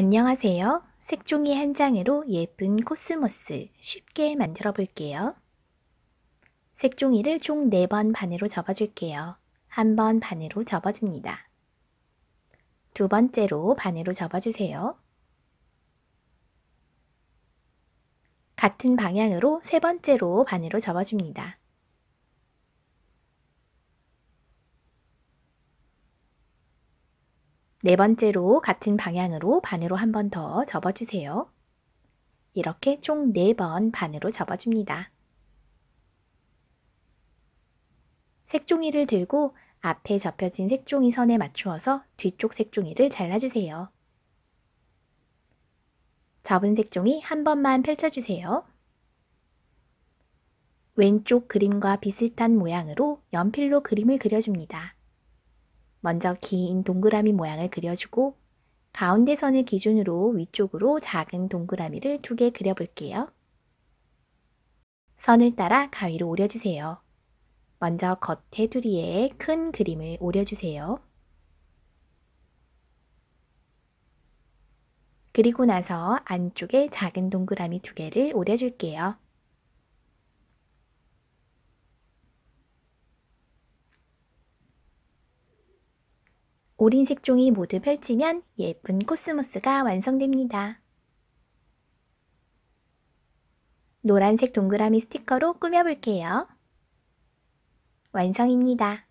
안녕하세요. 색종이 한 장으로 예쁜 코스모스 쉽게 만들어 볼게요. 색종이를 총 4번 반으로 접어줄게요. 한 번 반으로 접어줍니다. 두 번째로 반으로 접어주세요. 같은 방향으로 세 번째로 반으로 접어줍니다. 네 번째로 같은 방향으로 반으로 한 번 더 접어주세요. 이렇게 총 4번 반으로 접어줍니다. 색종이를 들고 앞에 접혀진 색종이 선에 맞추어서 뒤쪽 색종이를 잘라주세요. 접은 색종이 한 번만 펼쳐주세요. 왼쪽 그림과 비슷한 모양으로 연필로 그림을 그려줍니다. 먼저 긴 동그라미 모양을 그려주고 가운데 선을 기준으로 위쪽으로 작은 동그라미를 두 개 그려볼게요. 선을 따라 가위로 오려주세요. 먼저 겉 테두리에 큰 그림을 오려주세요. 그리고 나서 안쪽에 작은 동그라미 두 개를 오려줄게요. 오린 색종이 모두 펼치면 예쁜 코스모스가 완성됩니다. 노란색 동그라미 스티커로 꾸며볼게요. 완성입니다.